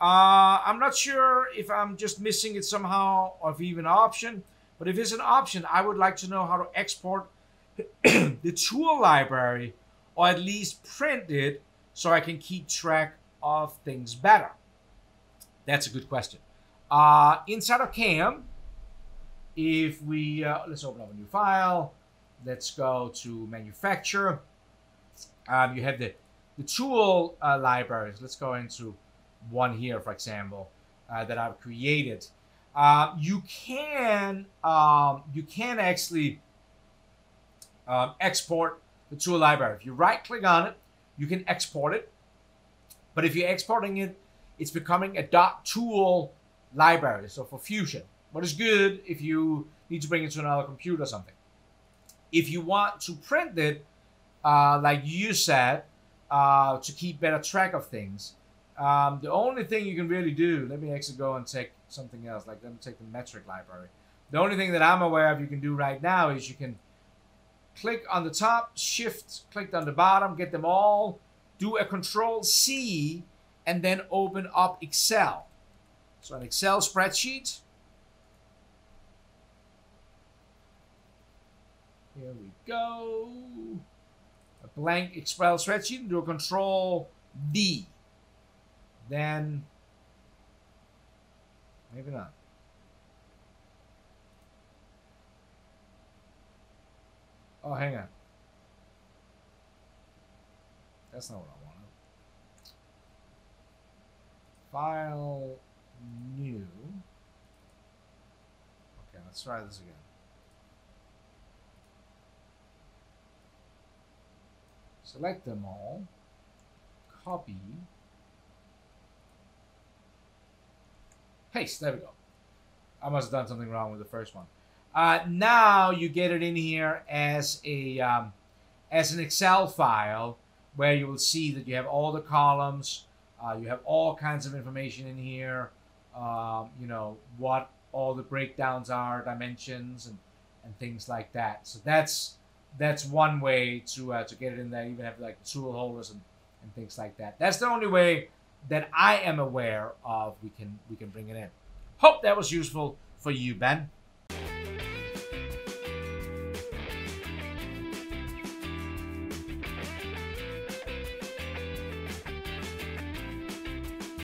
Uh, I'm not sure if I'm just missing it somehow or if even an option, but if it's an option, I would like to know how to export the tool library or at least print it so I can keep track of things better. That's a good question. Uh, inside of CAM, if we, uh, let's open up a new file. Let's go to manufacture. Um, you have the, the tool uh, libraries. Let's go into one here, for example, uh, that I've created. Uh, you can um, you can actually um, export the tool library. If you right click on it, you can export it. But if you're exporting it, it's becoming a dot .tool library. So for Fusion, what is good if you need to bring it to another computer or something. If you want to print it, uh, like you said, uh, to keep better track of things, um, the only thing you can really do, let me actually go and take something else, like let me take the metric library. The only thing that I'm aware of you can do right now is you can click on the top, shift, click on the bottom, get them all, do a control C, and then open up Excel. So an Excel spreadsheet. Here we go. A blank Excel spreadsheet, do a control D. Then, maybe not. Oh, hang on. That's not what I wanted. File new. Okay, let's try this again. Select them all. Copy. Paste. There we go. I must have done something wrong with the first one. Uh, now you get it in here as a um, as an Excel file where you will see that you have all the columns. Uh, you have all kinds of information in here. Um, you know what all the breakdowns are, dimensions, and and things like that. So that's that's one way to uh, to get it in there. You even have like tool holders and, and things like that. That's the only way that I am aware of. We can we can bring it in. Hope that was useful for you, Ben.